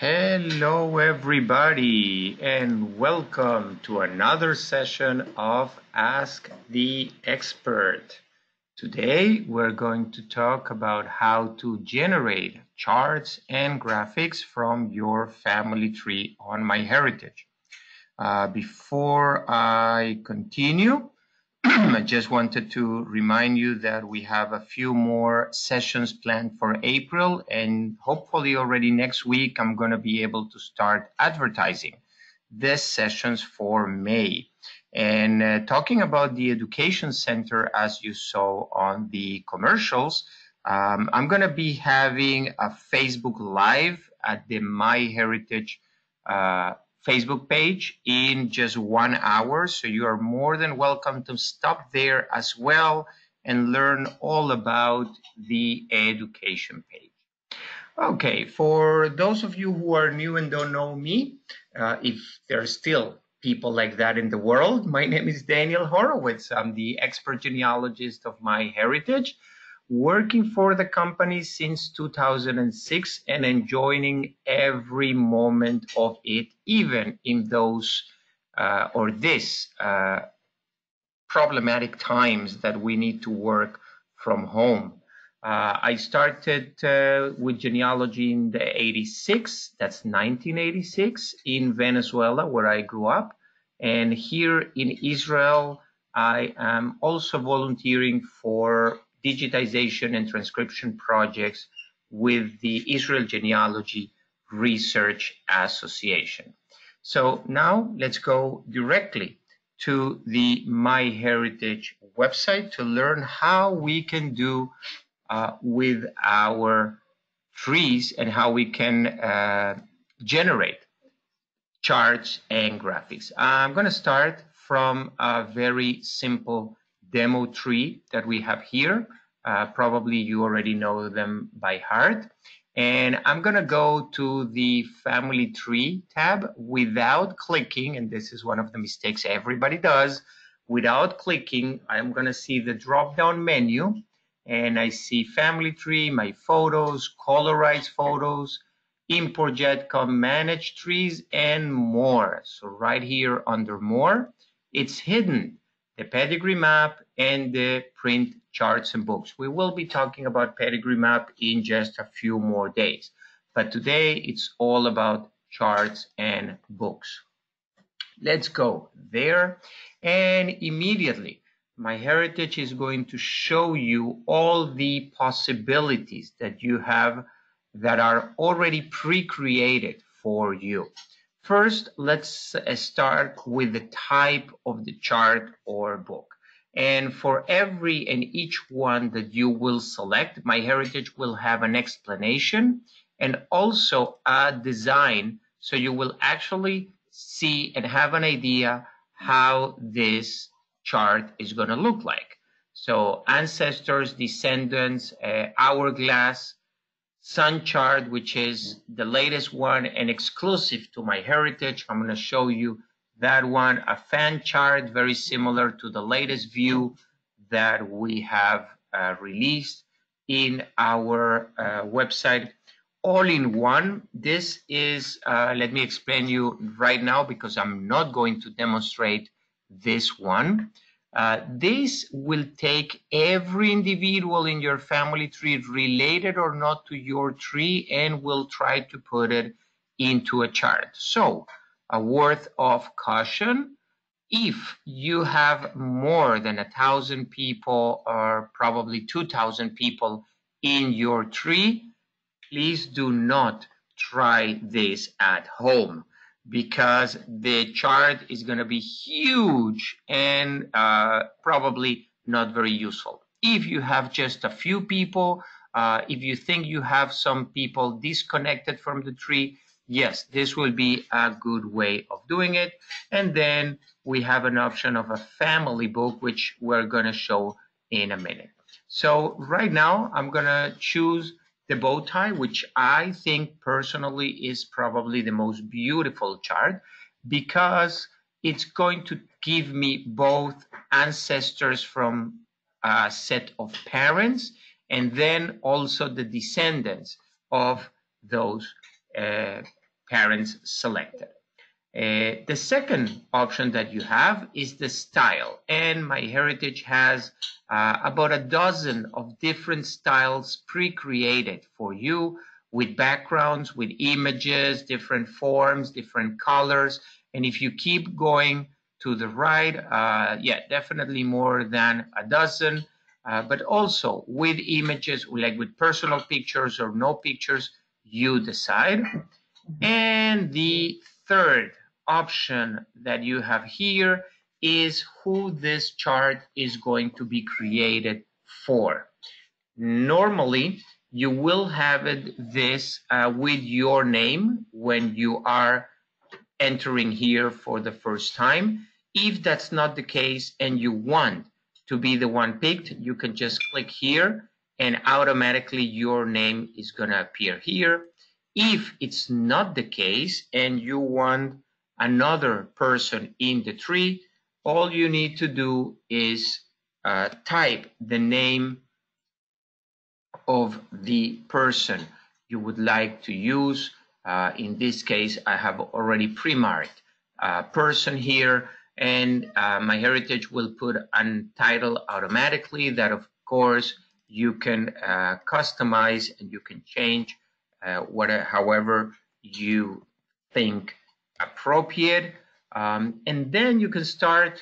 Hello, everybody, and welcome to another session of Ask the Expert. Today, we're going to talk about how to generate charts and graphics from your family tree on MyHeritage. Uh, before I continue, I just wanted to remind you that we have a few more sessions planned for April, and hopefully already next week I'm going to be able to start advertising these sessions for May. And uh, talking about the Education Center, as you saw on the commercials, um, I'm going to be having a Facebook Live at the MyHeritage uh, Facebook page in just one hour. So you are more than welcome to stop there as well and learn all about the education page. Okay, for those of you who are new and don't know me, uh, if there are still people like that in the world, my name is Daniel Horowitz. I'm the expert genealogist of MyHeritage working for the company since 2006 and enjoying every moment of it, even in those uh, or this uh, problematic times that we need to work from home. Uh, I started uh, with genealogy in the 86, that's 1986, in Venezuela, where I grew up. And here in Israel, I am also volunteering for digitization and transcription projects with the Israel Genealogy Research Association. So now let's go directly to the MyHeritage website to learn how we can do uh, with our trees and how we can uh, generate charts and graphics. I'm going to start from a very simple demo tree that we have here. Uh, probably you already know them by heart. And I'm going to go to the family tree tab without clicking, and this is one of the mistakes everybody does. Without clicking, I'm going to see the drop down menu and I see family tree, my photos, colorize photos, import Gedcom manage trees, and more. So right here under more, it's hidden the pedigree map and the print charts and books. We will be talking about pedigree map in just a few more days. But today it's all about charts and books. Let's go there. And immediately, MyHeritage is going to show you all the possibilities that you have that are already pre-created for you. First, let's uh, start with the type of the chart or book. And for every and each one that you will select, MyHeritage will have an explanation and also a design so you will actually see and have an idea how this chart is going to look like. So ancestors, descendants, uh, hourglass, Sun chart, which is the latest one and exclusive to MyHeritage. I'm going to show you that one, a fan chart, very similar to the latest view that we have uh, released in our uh, website all in one. This is, uh, let me explain you right now because I'm not going to demonstrate this one. Uh, this will take every individual in your family tree, related or not to your tree, and will try to put it into a chart. So, a word of caution. If you have more than a thousand people or probably 2,000 people in your tree, please do not try this at home because the chart is going to be huge and uh, probably not very useful. If you have just a few people, uh, if you think you have some people disconnected from the tree, yes, this will be a good way of doing it. And then we have an option of a family book, which we're going to show in a minute. So right now, I'm going to choose the bow tie, which I think personally is probably the most beautiful chart because it's going to give me both ancestors from a set of parents and then also the descendants of those uh, parents selected. Uh, the second option that you have is the style, and MyHeritage has uh, about a dozen of different styles pre-created for you with backgrounds, with images, different forms, different colors. And if you keep going to the right, uh, yeah, definitely more than a dozen, uh, but also with images, like with personal pictures or no pictures, you decide. And the third option that you have here is who this chart is going to be created for. Normally, you will have it this uh, with your name when you are entering here for the first time. If that's not the case and you want to be the one picked, you can just click here and automatically your name is going to appear here. If it's not the case and you want another person in the tree, all you need to do is uh, type the name of the person you would like to use. Uh, in this case, I have already pre-marked a person here, and uh, MyHeritage will put a title automatically that, of course, you can uh, customize and you can change uh, whatever, however you think appropriate. Um, and then you can start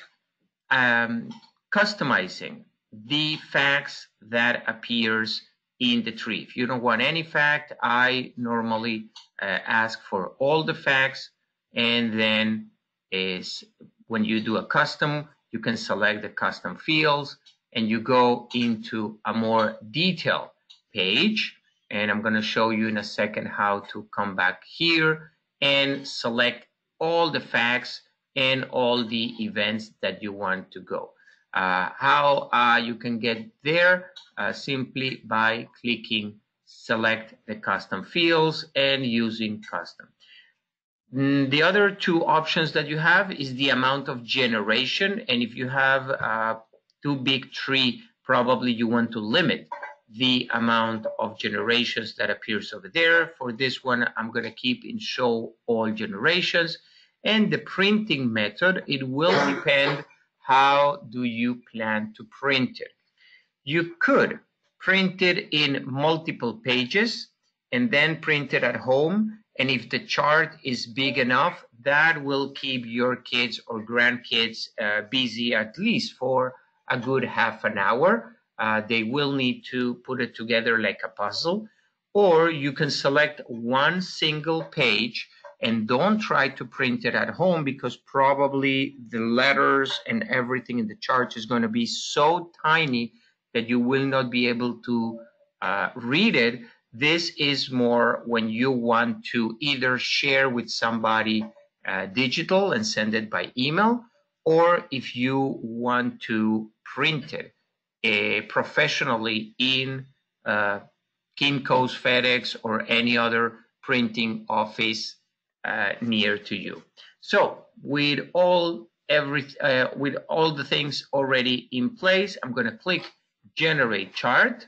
um, customizing the facts that appears in the tree. If you don't want any fact, I normally uh, ask for all the facts and then is when you do a custom, you can select the custom fields and you go into a more detailed page. And I'm going to show you in a second how to come back here and select all the facts and all the events that you want to go. Uh, how uh, you can get there uh, simply by clicking select the custom fields and using custom. Mm, the other two options that you have is the amount of generation and if you have a too big tree probably you want to limit the amount of generations that appears over there. For this one I'm going to keep in show all generations and the printing method it will depend how do you plan to print it? You could print it in multiple pages and then print it at home. And if the chart is big enough, that will keep your kids or grandkids uh, busy at least for a good half an hour. Uh, they will need to put it together like a puzzle. Or you can select one single page and don't try to print it at home because probably the letters and everything in the chart is going to be so tiny that you will not be able to uh, read it. This is more when you want to either share with somebody uh, digital and send it by email, or if you want to print it professionally in uh, Kinko's, FedEx, or any other printing office uh, near to you. So with all every uh, with all the things already in place, I'm going to click generate chart.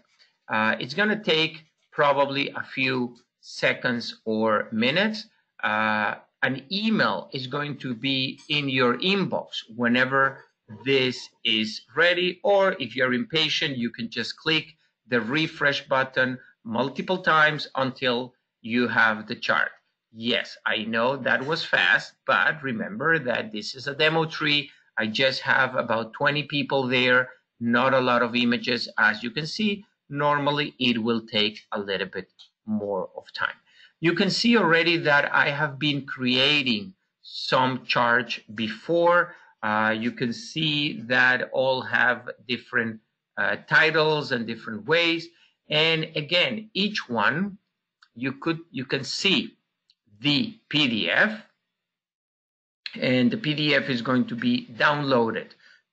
Uh, it's going to take probably a few seconds or minutes. Uh, an email is going to be in your inbox whenever this is ready, or if you're impatient, you can just click the refresh button multiple times until you have the chart. Yes, I know that was fast, but remember that this is a demo tree. I just have about 20 people there, not a lot of images. As you can see, normally it will take a little bit more of time. You can see already that I have been creating some charts before. Uh, you can see that all have different uh, titles and different ways. And again, each one you could you can see the PDF and the PDF is going to be downloaded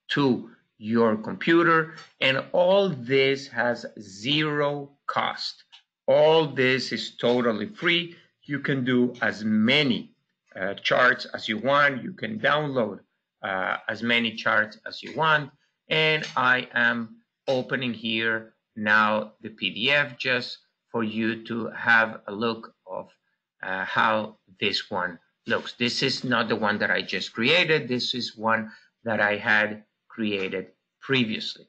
to your computer and all this has zero cost. All this is totally free. You can do as many uh, charts as you want. You can download uh, as many charts as you want. And I am opening here now the PDF just for you to have a look of uh, how this one looks. This is not the one that I just created. This is one that I had created previously.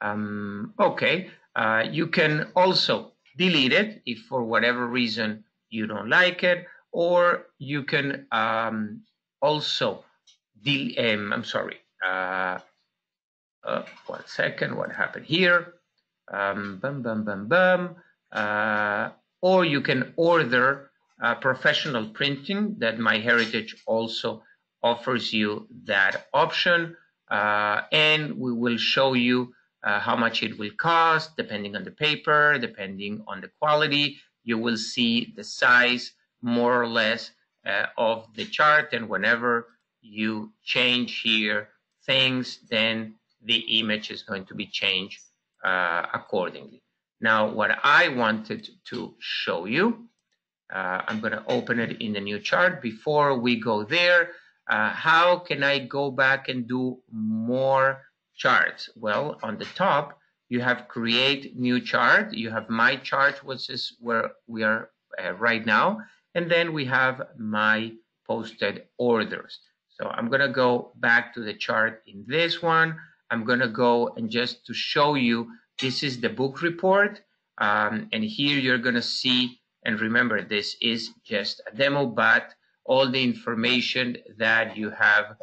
Um, okay, uh, you can also delete it if for whatever reason you don't like it, or you can um, also, um, I'm sorry, uh, uh, one second, what happened here? Um, bum, bum, bum, bum. Uh, or you can order uh, professional printing that MyHeritage also offers you that option. Uh, and we will show you uh, how much it will cost depending on the paper, depending on the quality. You will see the size more or less uh, of the chart. And whenever you change here things, then the image is going to be changed uh, accordingly. Now, what I wanted to show you, uh, I'm going to open it in the new chart. Before we go there, uh, how can I go back and do more charts? Well, on the top, you have create new chart. You have my chart, which is where we are uh, right now. And then we have my posted orders. So I'm going to go back to the chart in this one. I'm going to go and just to show you, this is the book report. Um, and here you're going to see, and remember, this is just a demo, but all the information that you have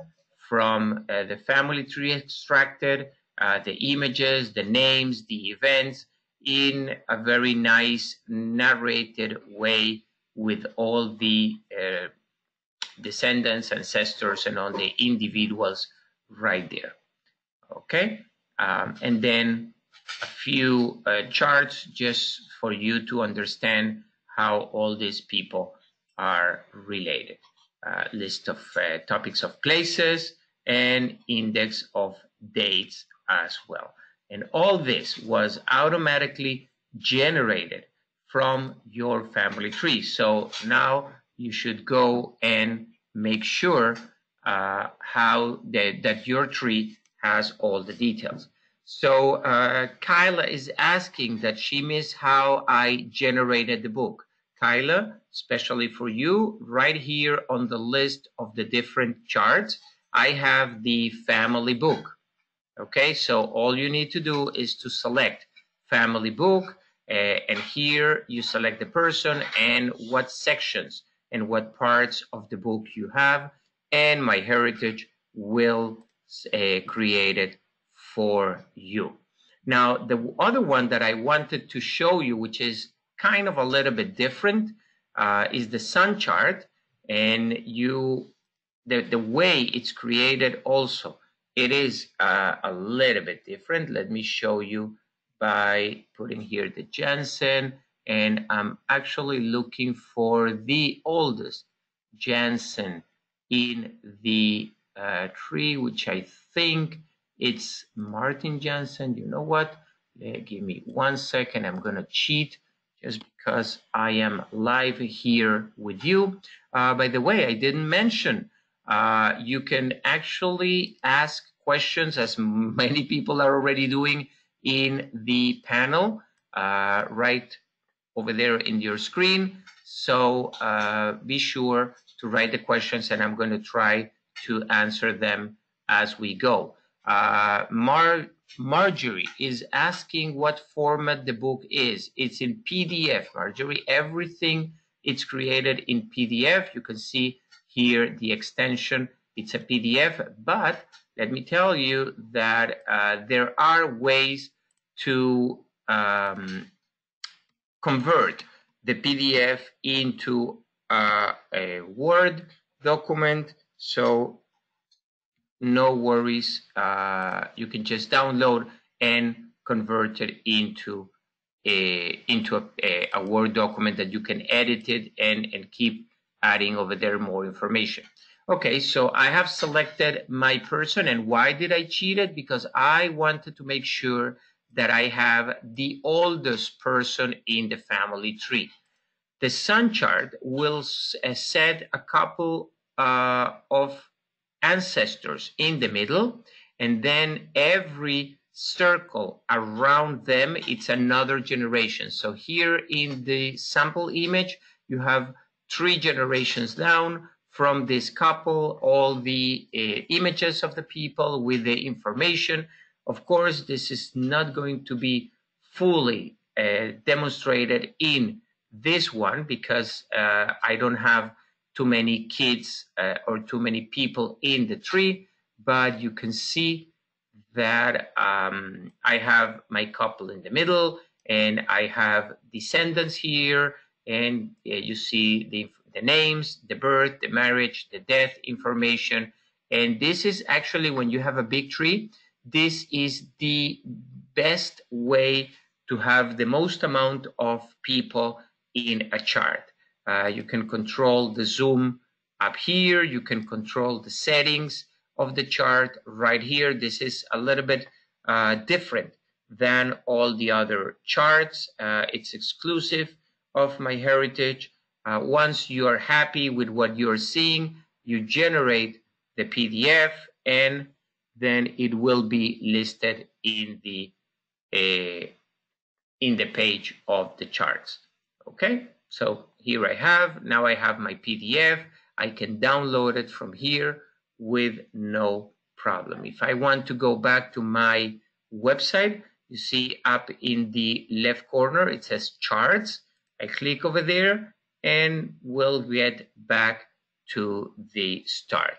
from uh, the family tree extracted, uh, the images, the names, the events in a very nice narrated way with all the uh, descendants, ancestors, and all the individuals right there. Okay, um, and then a few uh, charts just for you to understand how all these people are related. Uh, list of uh, topics of places and index of dates as well. And all this was automatically generated from your family tree. So now you should go and make sure uh, how that, your tree has all the details. So uh, Kyla is asking that she missed how I generated the book. Kyla, especially for you, right here on the list of the different charts, I have the family book. Okay, so all you need to do is to select family book, uh, and here you select the person and what sections and what parts of the book you have, and MyHeritage will uh, create it for you. Now, the other one that I wanted to show you, which is kind of a little bit different, uh, is the sun chart. And you, the, the way it's created also, it is uh, a little bit different. Let me show you by putting here the Jansen. And I'm actually looking for the oldest Jansen in the uh, tree, which I think it's Martin Jansen. You know what? give me one second. I'm going to cheat just because I am live here with you. Uh, by the way, I didn't mention uh, you can actually ask questions as many people are already doing in the panel uh, right over there in your screen. So uh, be sure to write the questions and I'm going to try to answer them as we go. Uh, Mar Marjorie is asking what format the book is. It's in PDF, Marjorie. Everything it's created in PDF. You can see here the extension. It's a PDF, but let me tell you that uh, there are ways to um, convert the PDF into a Word document. So no worries. Uh, you can just download and convert it into a into a, a, Word document that you can edit it and and keep adding over there more information. Okay, so I have selected my person, and why did I cheat it? Because I wanted to make sure that I have the oldest person in the family tree. The sun chart will uh, set a couple uh, of ancestors in the middle, and then every circle around them, it's another generation. So here in the sample image, you have three generations down from this couple, all the uh, images of the people with the information. Of course, this is not going to be fully uh, demonstrated in this one because uh, I don't have too many kids uh, or too many people in the tree, but you can see that um, I have my couple in the middle and I have descendants here and uh, you see the, the names, the birth, the marriage, the death information. And this is actually when you have a big tree, this is the best way to have the most amount of people in a chart. Uh, you can control the zoom up here. You can control the settings of the chart right here. This is a little bit uh, different than all the other charts. Uh, it's exclusive of MyHeritage. Uh, once you are happy with what you're seeing, you generate the PDF and then it will be listed in the uh, in the page of the charts. Okay, so here I have, now I have my PDF. I can download it from here with no problem. If I want to go back to my website, you see up in the left corner, it says charts. I click over there and we'll get back to the start.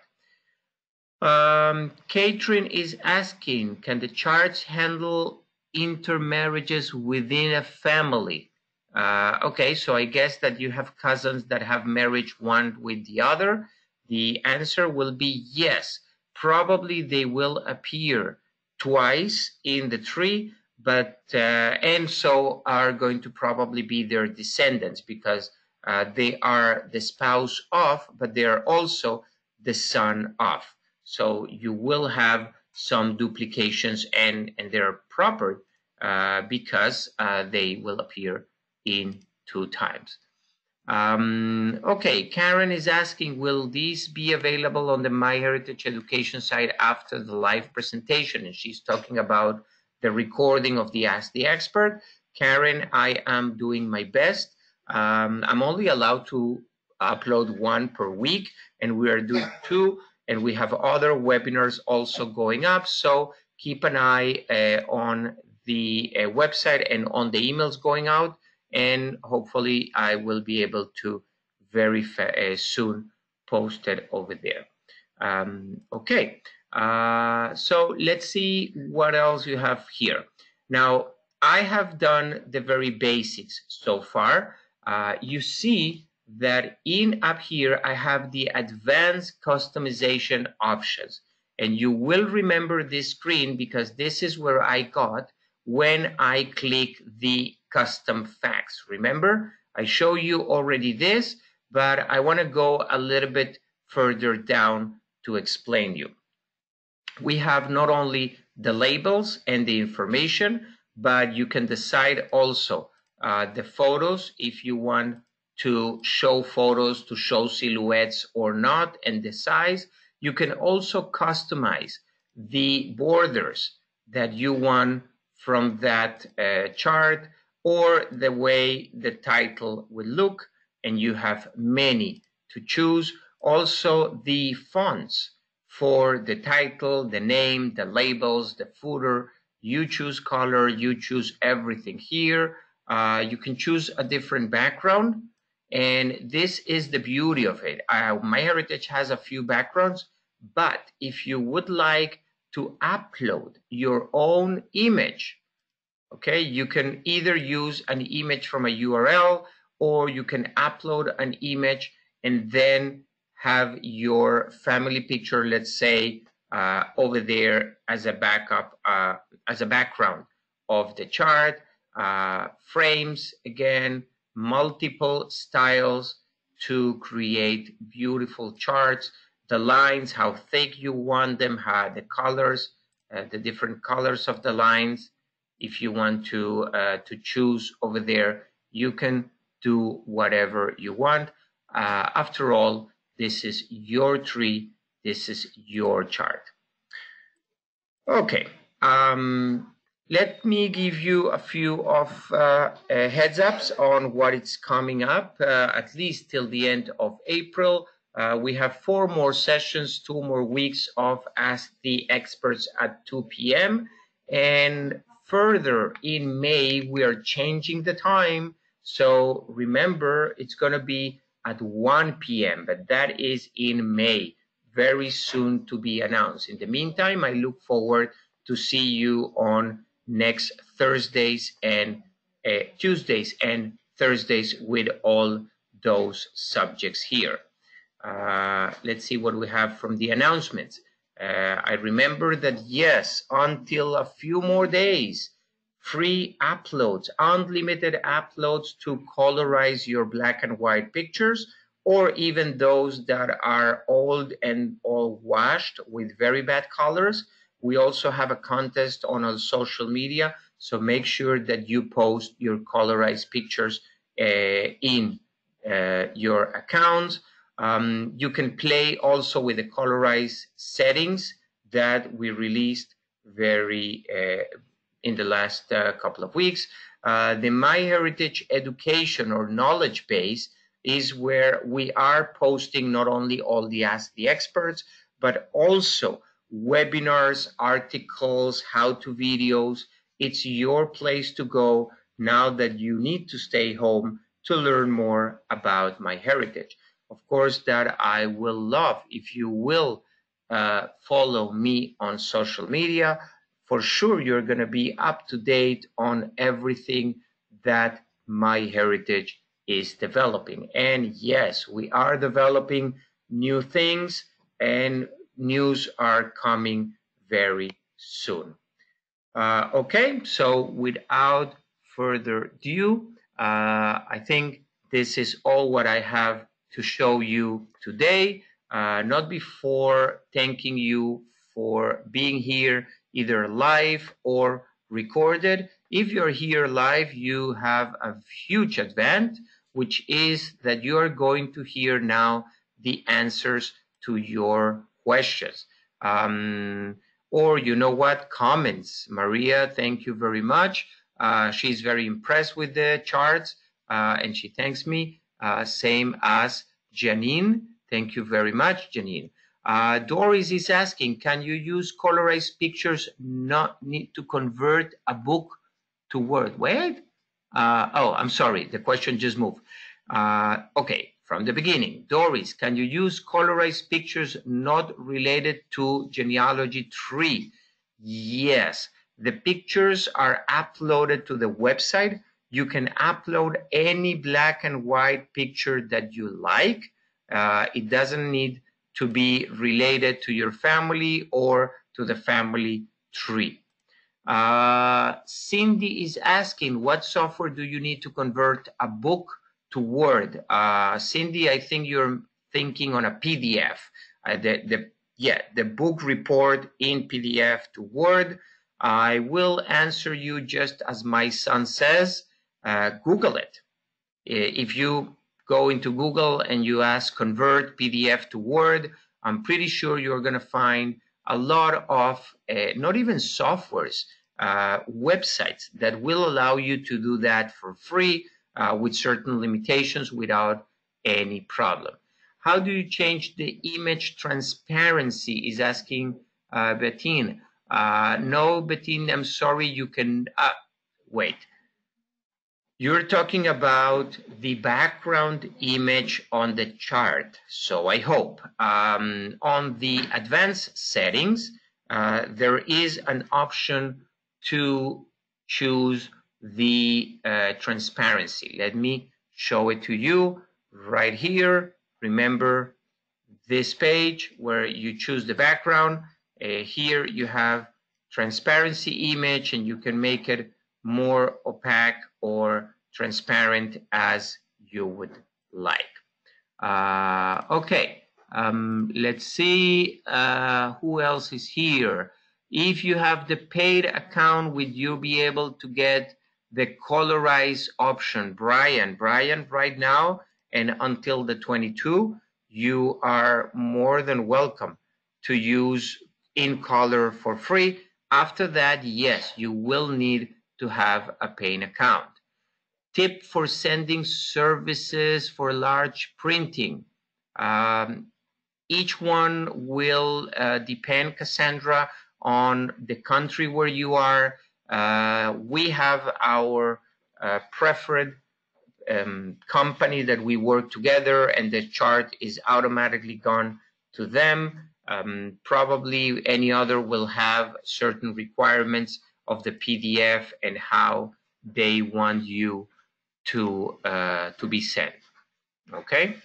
Um, Catherine is asking, can the charts handle intermarriages within a family? Uh, okay, so I guess that you have cousins that have marriage one with the other. The answer will be yes. Probably they will appear twice in the tree, but uh, and so are going to probably be their descendants because uh, they are the spouse of, but they are also the son of. So you will have some duplications and and they're proper uh, because uh, they will appear in two times. Um, okay, Karen is asking, will these be available on the MyHeritage Education site after the live presentation? And she's talking about the recording of the Ask the Expert. Karen, I am doing my best. Um, I'm only allowed to upload one per week, and we are doing two, and we have other webinars also going up. So keep an eye uh, on the uh, website and on the emails going out and hopefully I will be able to very uh, soon post it over there. Um, okay, uh, so let's see what else you have here. Now, I have done the very basics so far. Uh, you see that in up here, I have the advanced customization options. And you will remember this screen because this is where I got when I click the custom facts. Remember, I show you already this, but I want to go a little bit further down to explain you. We have not only the labels and the information, but you can decide also uh, the photos if you want to show photos, to show silhouettes or not, and the size. You can also customize the borders that you want from that uh, chart or the way the title will look, and you have many to choose. Also, the fonts for the title, the name, the labels, the footer. You choose color, you choose everything here. Uh, you can choose a different background, and this is the beauty of it. Uh, MyHeritage has a few backgrounds, but if you would like to upload your own image. Okay, you can either use an image from a URL or you can upload an image and then have your family picture, let's say, uh, over there as a backup, uh, as a background of the chart, uh, frames, again, multiple styles to create beautiful charts the lines, how thick you want them, how the colors, uh, the different colors of the lines. If you want to uh, to choose over there, you can do whatever you want. Uh, after all, this is your tree. This is your chart. Okay. Um, let me give you a few of uh, uh, heads ups on what is coming up, uh, at least till the end of April. Uh, we have four more sessions, two more weeks of Ask the Experts at 2 p.m. And further in May, we are changing the time. So remember, it's going to be at 1 p.m., but that is in May, very soon to be announced. In the meantime, I look forward to see you on next Thursdays and uh, Tuesdays and Thursdays with all those subjects here. Uh, let's see what we have from the announcements. Uh, I remember that yes, until a few more days, free uploads, unlimited uploads to colorize your black and white pictures, or even those that are old and all washed with very bad colors. We also have a contest on our social media, so make sure that you post your colorized pictures uh, in uh, your account. Um, you can play also with the colorized settings that we released very uh, in the last uh, couple of weeks. Uh, the MyHeritage education or knowledge base is where we are posting not only all the Ask the Experts, but also webinars, articles, how-to videos. It's your place to go now that you need to stay home to learn more about MyHeritage. Of course, that I will love if you will uh, follow me on social media. For sure, you're going to be up to date on everything that MyHeritage is developing. And yes, we are developing new things and news are coming very soon. Uh, okay, so without further ado, uh, I think this is all what I have to show you today. Uh, not before thanking you for being here either live or recorded. If you're here live, you have a huge advantage, which is that you are going to hear now the answers to your questions. Um, or you know what, comments. Maria, thank you very much. Uh, she's very impressed with the charts uh, and she thanks me. Uh, same as Janine. Thank you very much, Janine. Uh, Doris is asking, can you use colorized pictures not need to convert a book to Word? Wait. Uh, oh, I'm sorry. The question just moved. Uh, okay from the beginning. Doris, can you use colorized pictures not related to genealogy tree? Yes, the pictures are uploaded to the website. You can upload any black and white picture that you like. Uh, it doesn't need to be related to your family or to the family tree. Uh, Cindy is asking, what software do you need to convert a book to Word. Uh, Cindy, I think you're thinking on a PDF. Uh, the, the, yeah, the book report in PDF to Word. I will answer you just as my son says. Uh, Google it. If you go into Google and you ask convert PDF to Word, I'm pretty sure you're going to find a lot of uh, not even softwares, uh, websites that will allow you to do that for free uh, with certain limitations without any problem. How do you change the image transparency is asking uh, Bettine. Uh, no, Bettine, I'm sorry, you can, uh, wait. You're talking about the background image on the chart. So I hope um, on the advanced settings, uh, there is an option to choose the uh, transparency. Let me show it to you right here. Remember this page where you choose the background. Uh, here you have transparency image and you can make it more opaque or transparent as you would like. Uh, okay, um, let's see uh, who else is here. If you have the paid account, would you be able to get the colorize option. Brian, Brian, right now and until the 22, you are more than welcome to use in color for free. After that, yes, you will need to have a paying account. Tip for sending services for large printing. Um, each one will uh, depend, Cassandra, on the country where you are. Uh, we have our uh, preferred um, company that we work together, and the chart is automatically gone to them. Um, probably any other will have certain requirements of the PDF and how they want you to uh, to be sent. Okay.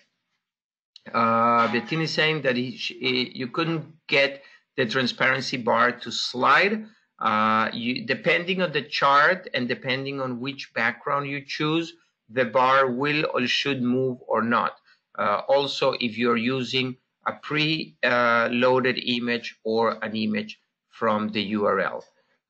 Uh, Bettini is saying that he, he, you couldn't get the transparency bar to slide. Uh, you, depending on the chart and depending on which background you choose, the bar will or should move or not. Uh, also, if you're using a pre-loaded image or an image from the URL.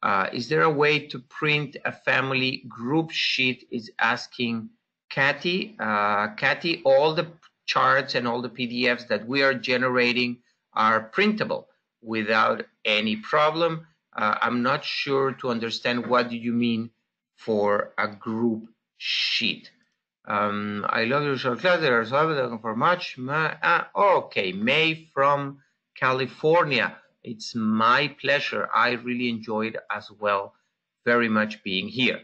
Uh, is there a way to print a family group sheet is asking Kathy. Uh, Kathy, all the charts and all the PDFs that we are generating are printable without any problem. Uh, I'm not sure to understand what do you mean for a group sheet. Um, I love your are so for much. Uh, okay, May from California. It's my pleasure. I really enjoyed as well very much being here.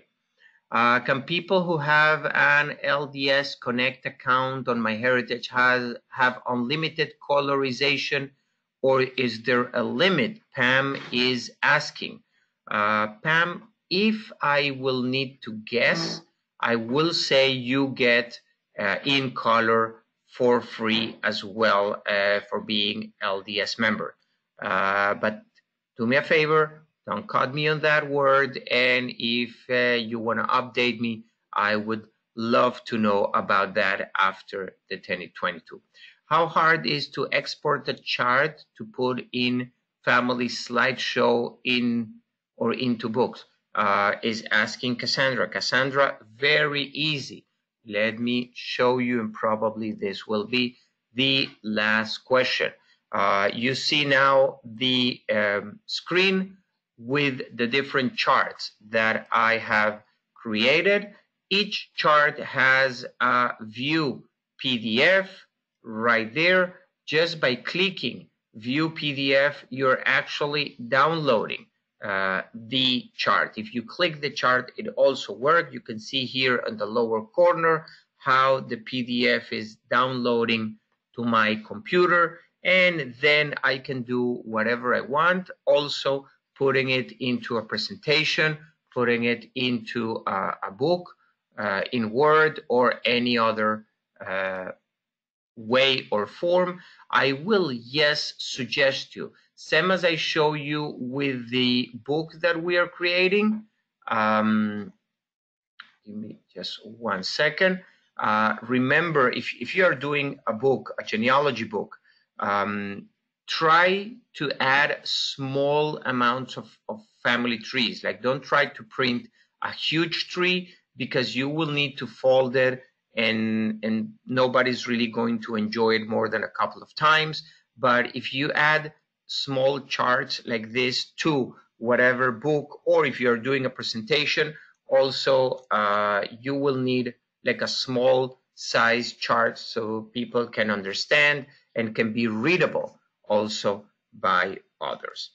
Uh, can people who have an LDS Connect account on MyHeritage has, have unlimited colorization or is there a limit? Pam is asking. Uh, Pam, if I will need to guess, I will say you get uh, in color for free as well uh, for being LDS member. Uh, but do me a favor, don't cut me on that word. And if uh, you want to update me, I would love to know about that after the 2022. How hard is to export the chart to put in family slideshow in or into books? uh, is asking Cassandra. Cassandra, very easy. Let me show you, and probably this will be the last question. Uh, you see now the um, screen with the different charts that I have created. Each chart has a view PDF right there. Just by clicking view PDF, you're actually downloading uh, the chart. If you click the chart, it also works. You can see here in the lower corner how the PDF is downloading to my computer and then I can do whatever I want. Also putting it into a presentation, putting it into a, a book uh, in Word or any other uh, way or form. I will, yes, suggest you same as I show you with the book that we are creating. Um, give me just one second. Uh, remember, if, if you are doing a book, a genealogy book, um, try to add small amounts of, of family trees. Like don't try to print a huge tree because you will need to fold it and, and nobody's really going to enjoy it more than a couple of times. But if you add small charts like this to whatever book, or if you're doing a presentation, also uh, you will need like a small size chart so people can understand and can be readable also by others.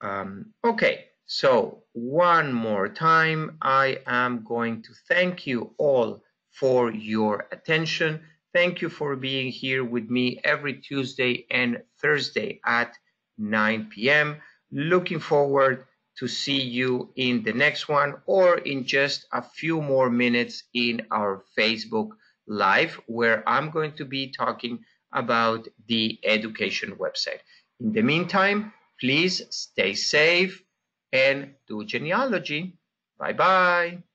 Um, okay, so one more time, I am going to thank you all for your attention. Thank you for being here with me every Tuesday and Thursday at 9 p.m. Looking forward to see you in the next one or in just a few more minutes in our Facebook Live, where I'm going to be talking about the education website. In the meantime, please stay safe and do genealogy. Bye bye.